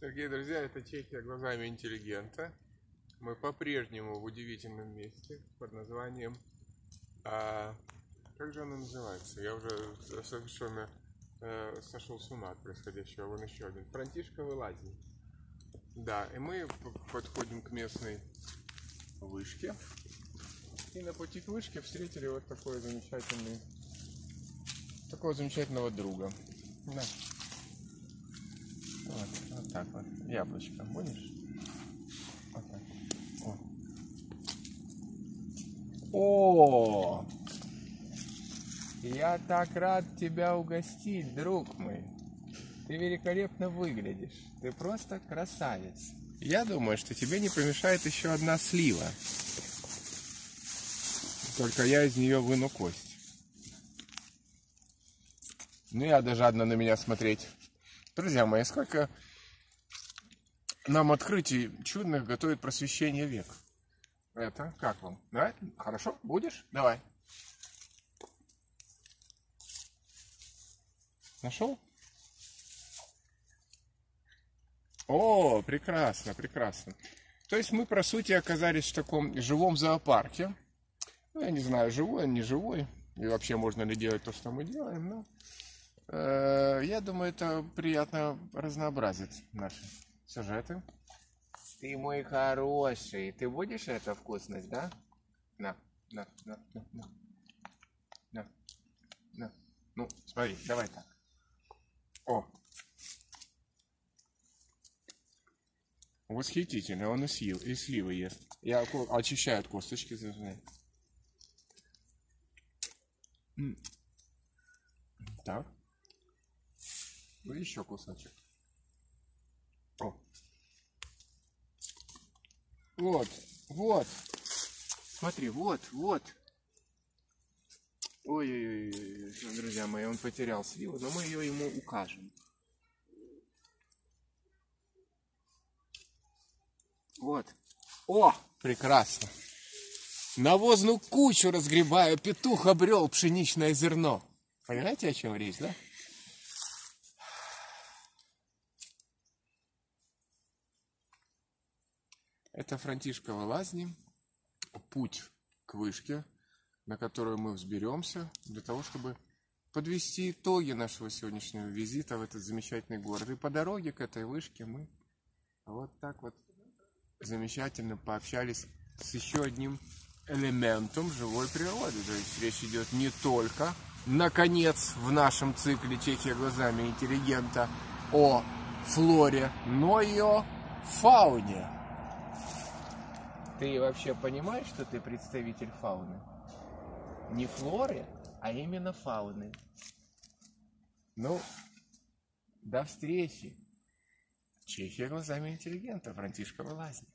Дорогие друзья, это Чехия глазами интеллигента. Мы по-прежнему в удивительном месте под названием... А, как же оно называется? Я уже совершенно э, сошел с ума от происходящего. Вон еще один. Франтишковый лазень. Да, и мы подходим к местной вышке. И на пути к вышке встретили вот такой замечательный, такого замечательного друга. Да. Вот, вот так вот. Яблочко. Будешь? Вот так. О. О! Я так рад тебя угостить, друг мой. Ты великолепно выглядишь. Ты просто красавец. Я думаю, что тебе не помешает еще одна слива. Только я из нее выну кость. Ну, я даже жадно на меня смотреть. Друзья мои, сколько нам открытий чудных готовит просвещение век. Это как вам? Да? Хорошо? Будешь? Давай. Нашел? О, прекрасно, прекрасно. То есть мы, по сути, оказались в таком живом зоопарке. Ну, я не знаю, живой он, не живой. И вообще можно ли делать то, что мы делаем, но я думаю, это приятно разнообразит наши сюжеты. Ты мой хороший. Ты будешь эту вкусность, да? На, на, на, на, на. На, на. Ну, смотри, давай так. О! Восхитительно, он и, съел, и сливы ест. Я очищаю от косточки, Так. Ну, еще кусочек. О. Вот, вот. Смотри, вот, вот. Ой-ой-ой, друзья мои, он потерял сливу, но мы ее ему укажем. Вот. О, прекрасно. Навозную кучу разгребаю, петух обрел пшеничное зерно. Понимаете, о чем речь, да? Это Франтишково лазни, путь к вышке, на которую мы взберемся, для того, чтобы подвести итоги нашего сегодняшнего визита в этот замечательный город. И по дороге к этой вышке мы вот так вот замечательно пообщались с еще одним элементом живой природы. То есть речь идет не только, наконец, в нашем цикле «Чехия глазами интеллигента» о флоре, но и о фауне. Ты вообще понимаешь, что ты представитель фауны? Не флоры, а именно фауны. Ну, до встречи. Чехия глазами интеллигента, Франтишка Лазня.